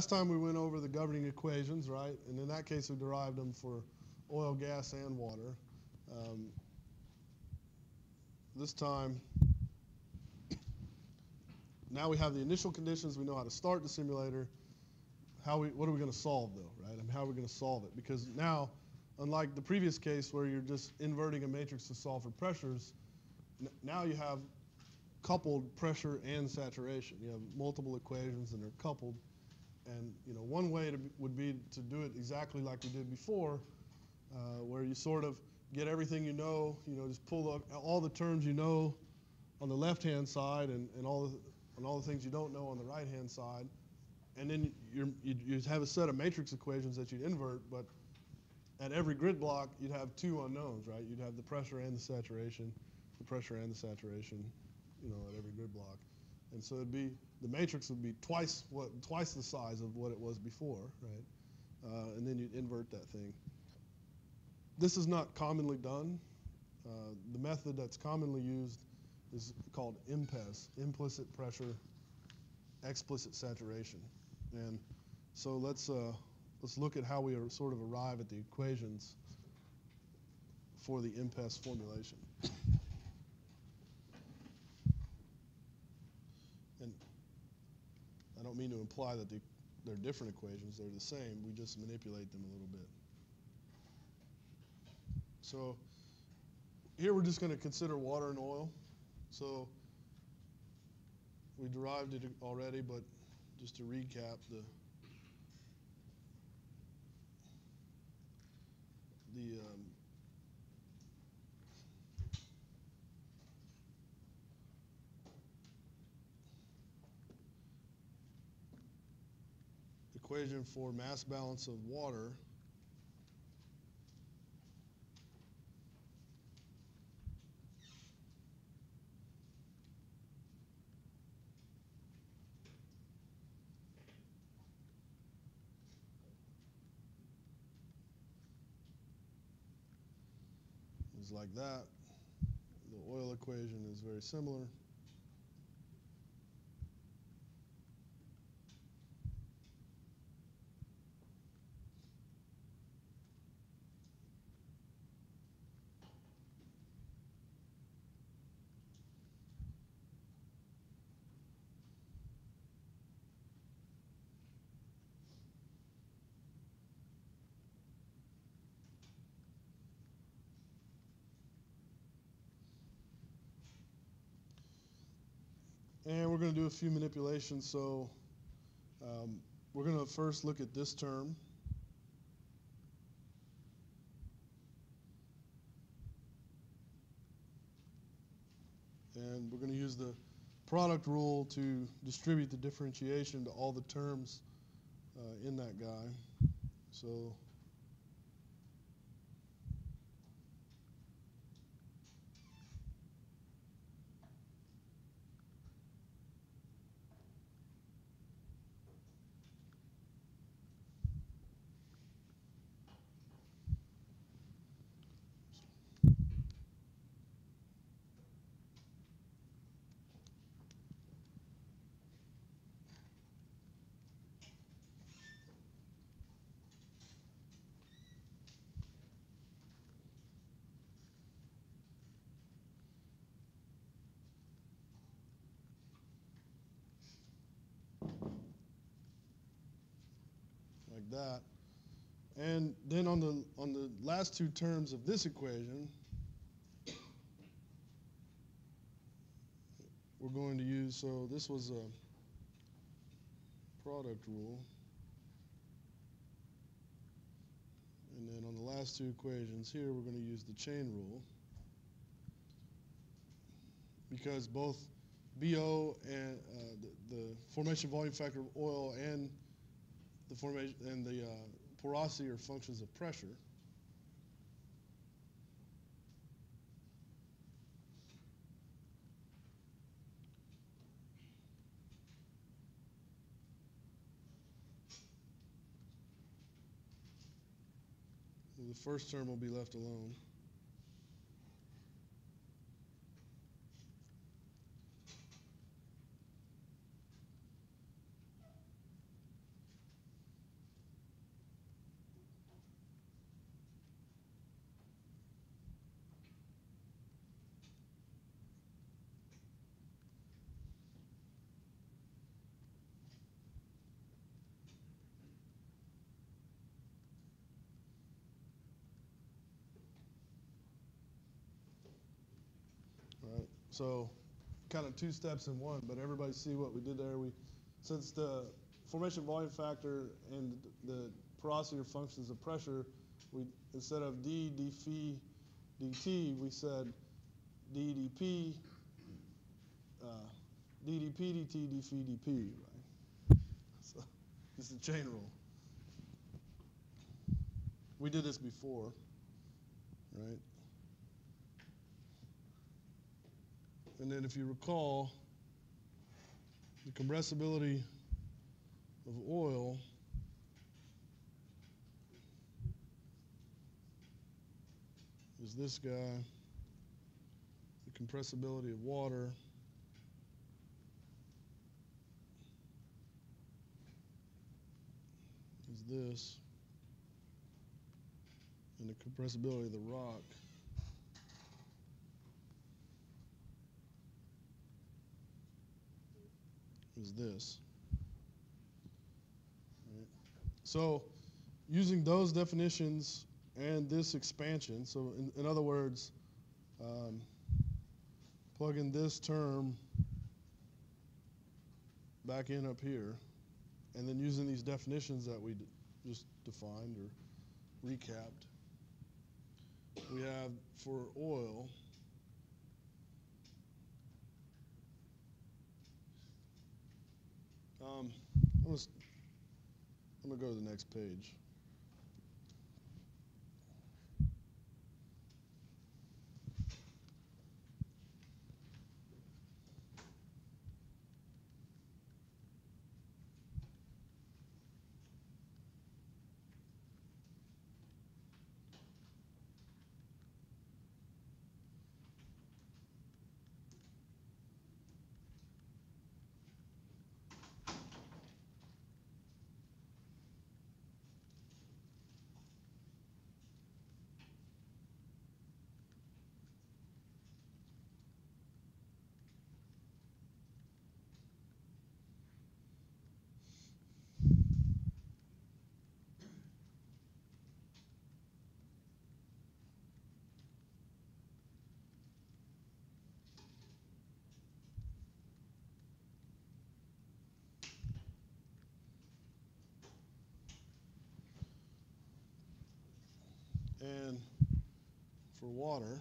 Last time we went over the governing equations, right? And in that case, we derived them for oil, gas, and water. Um, this time, now we have the initial conditions. We know how to start the simulator. How we, what are we going to solve, though, right? I mean, how are we going to solve it? Because now, unlike the previous case where you're just inverting a matrix to solve for pressures, now you have coupled pressure and saturation. You have multiple equations and they're coupled. And you know, one way to, would be to do it exactly like we did before, uh, where you sort of get everything you know. You know, just pull up all the terms you know on the left-hand side, and, and all the and all the things you don't know on the right-hand side. And then you're, you you have a set of matrix equations that you'd invert, but at every grid block you'd have two unknowns, right? You'd have the pressure and the saturation, the pressure and the saturation, you know, at every grid block. And so it'd be the matrix would be twice what twice the size of what it was before, right? Uh, and then you'd invert that thing. This is not commonly done. Uh, the method that's commonly used is called IMPES, implicit pressure, explicit saturation. And so let's uh, let's look at how we sort of arrive at the equations for the IMPES formulation. And I don't mean to imply that the, they're different equations. They're the same. We just manipulate them a little bit. So here we're just going to consider water and oil. So we derived it already, but just to recap, the the um, equation for mass balance of water is like that. The oil equation is very similar. And we're going to do a few manipulations. So um, we're going to first look at this term. And we're going to use the product rule to distribute the differentiation to all the terms uh, in that guy. So like that. And then on the on the last two terms of this equation, we're going to use, so this was a product rule. And then on the last two equations here, we're going to use the chain rule. Because both BO and uh, the, the formation volume factor of oil and the formation and the uh, porosity are functions of pressure. The first term will be left alone. So kind of two steps in one, but everybody see what we did there? We, since the formation volume factor and the porosity are functions of pressure, we instead of d d phi dt, we said d dp uh, d dp dt d phi dp, right? So this is a chain rule. We did this before, right? And then if you recall, the compressibility of oil is this guy. The compressibility of water is this. And the compressibility of the rock is this. Right. So, using those definitions and this expansion, so in, in other words, um, plug in this term back in up here, and then using these definitions that we just defined or recapped, we have for oil. Um, I'm gonna, I'm gonna go to the next page. And for water,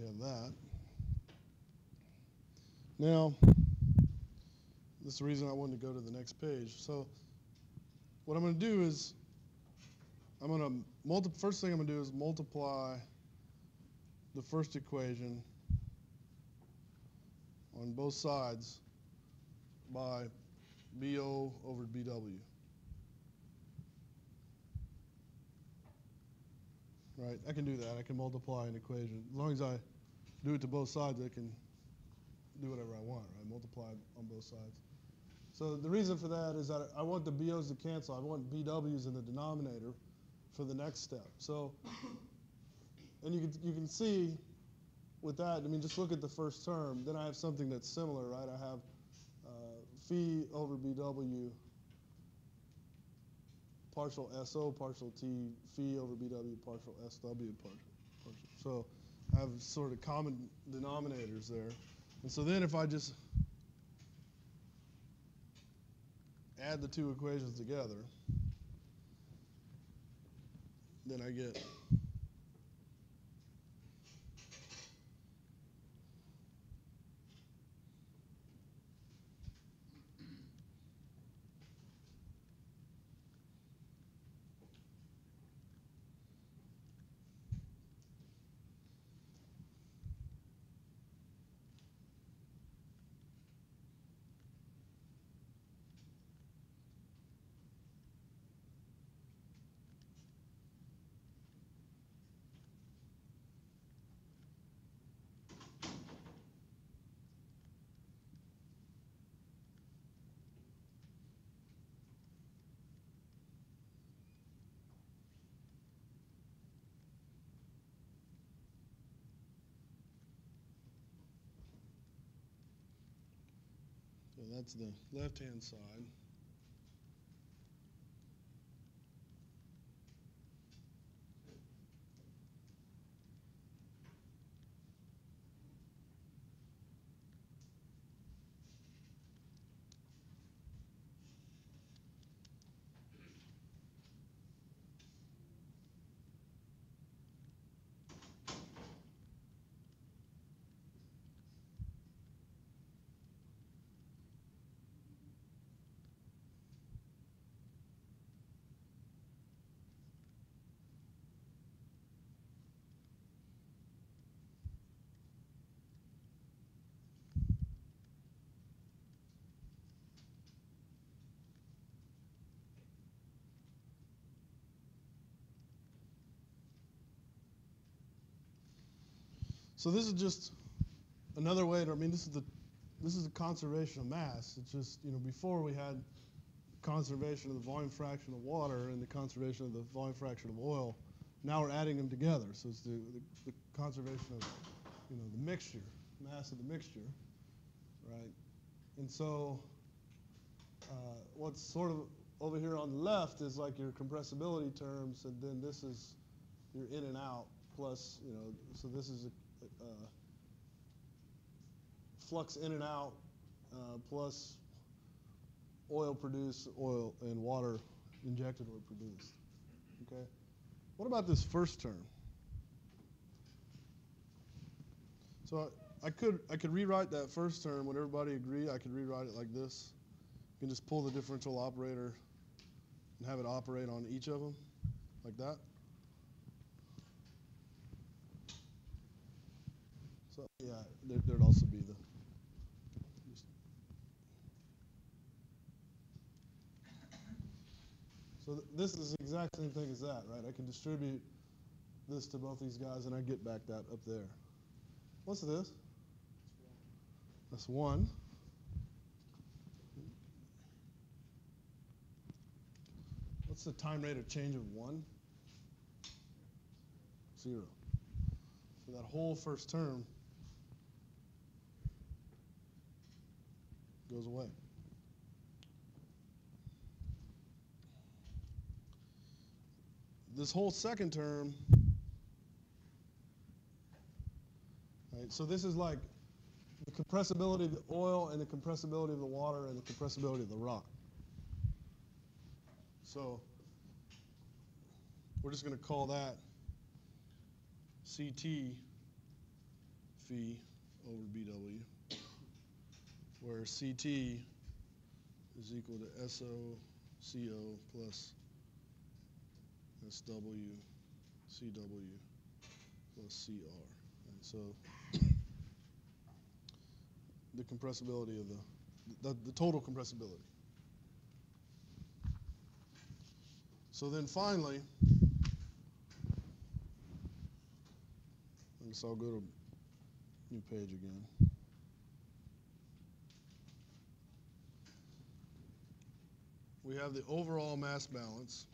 we have that. Now, this is the reason I wanted to go to the next page. So, what I'm going to do is, I'm going to first thing I'm going to do is multiply the first equation on both sides by BO over BW. Right, I can do that. I can multiply an equation. As long as I do it to both sides, I can do whatever I want, right? Multiply on both sides. So the reason for that is that I want the BOs to cancel. I want BWs in the denominator for the next step. So, and you can, you can see with that, I mean, just look at the first term. Then I have something that's similar, right? I have uh, phi over BW partial SO partial T phi over BW partial SW partial, partial. So have sort of common denominators there. And so then if I just add the two equations together, then I get that's the left-hand side. So this is just another way to, I mean, this is the, this is the conservation of mass. It's just, you know, before we had conservation of the volume fraction of water and the conservation of the volume fraction of oil. Now we're adding them together. So it's the, the, the conservation of, you know, the mixture, mass of the mixture, right? And so uh, what's sort of over here on the left is like your compressibility terms, and then this is your in and out plus, you know, so this is a, a flux in and out uh, plus oil produced, oil and water injected or produced. Okay. What about this first term? So I, I could I could rewrite that first term. Would everybody agree? I could rewrite it like this. You can just pull the differential operator and have it operate on each of them, like that. So yeah, there, there'd also be the. So th- this is the exact same thing as that, right? I can distribute this to both these guys, and I get back that up there. What's this? That's one. What's the time rate of change of one? Zero. So that whole first term goes away. This whole second term, right? So this is like the compressibility of the oil and the compressibility of the water and the compressibility of the rock. So we're just going to call that CT phi over BW, where CT is equal to SOCO plus SW CW plus CR. And so the compressibility of the, the, the total compressibility. So then finally, I guess I'll go to new page again. We have the overall mass balance.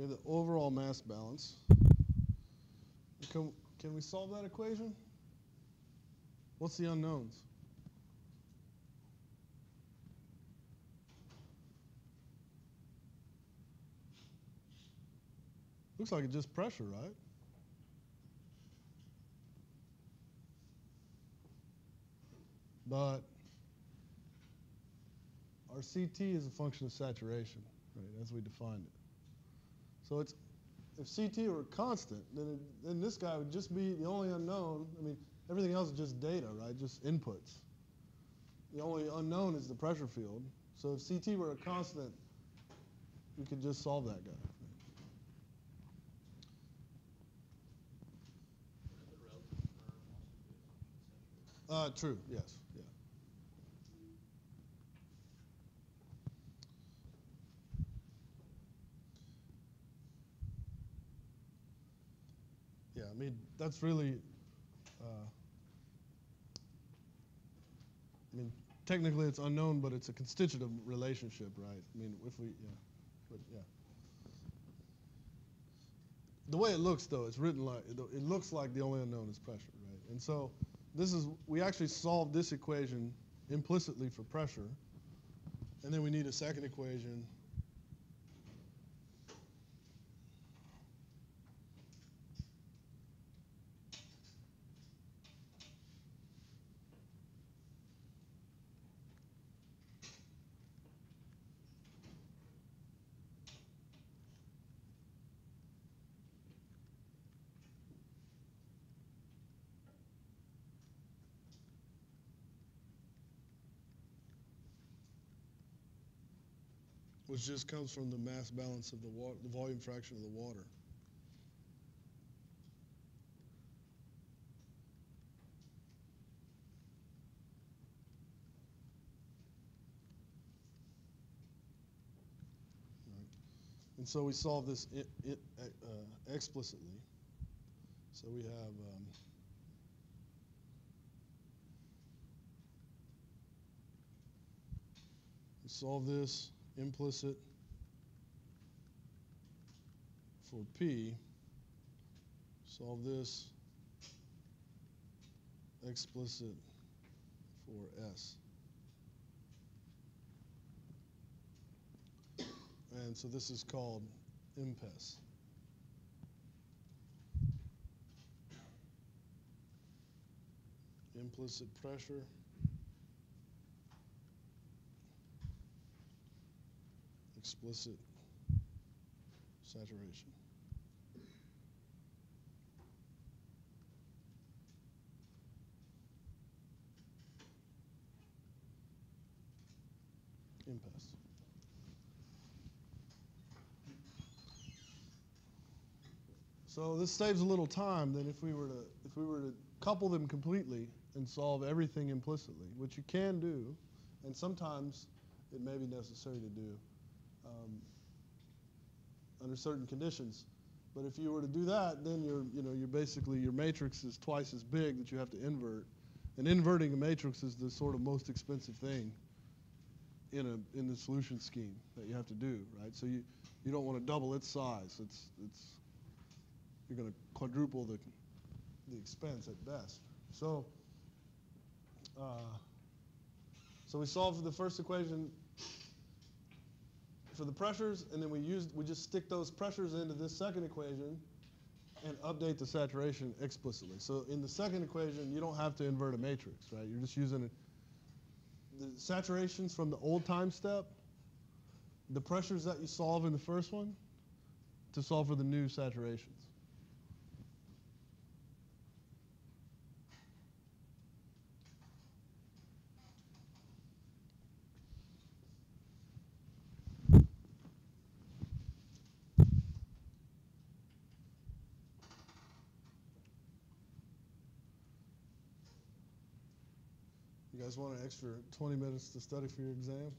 we have the overall mass balance. Can, can we solve that equation? What's the unknowns? Looks like it's just pressure, right? But our CT is a function of saturation, right, as we defined it. So it's if CT were a constant, then it, then this guy would just be the only unknown. I mean, everything else is just data, right? Just inputs. The only unknown is the pressure field. So if CT were a constant, we could just solve that guy. Uh, true. Yes. Yeah. Yeah. I mean, that's really. Uh, I mean, technically it's unknown, but it's a constitutive relationship, right? I mean, if we, yeah, but yeah. The way it looks, though, it's written like it looks like the only unknown is pressure, right? And so this is we actually solved this equation implicitly for pressure, and then we need a second equation. Which just comes from the mass balance of the water, the volume fraction of the water. And so we solve this i i uh, explicitly. So we have um, solve this implicit for P, solve this explicit for S. And so this is called IMPES. Implicit pressure. Explicit saturation. IMPES. So this saves a little time than if we were to if we were to couple them completely and solve everything implicitly, which you can do, and sometimes it may be necessary to do under certain conditions. But if you were to do that, then you're, you know, you're basically, your matrix is twice as big that you have to invert. And inverting a matrix is the sort of most expensive thing in, a, in the solution scheme that you have to do, right? So you, you don't want to double its size. It's, it's, you're going to quadruple the, the expense at best. So, uh, so we solved the first equation for the pressures, and then we use we just stick those pressures into this second equation and update the saturation explicitly. So in the second equation, you don't have to invert a matrix, right? You're just using it. The saturations from the old time step, the pressures that you solve in the first one, to solve for the new saturations. You guys want an extra 20 minutes to study for your exam?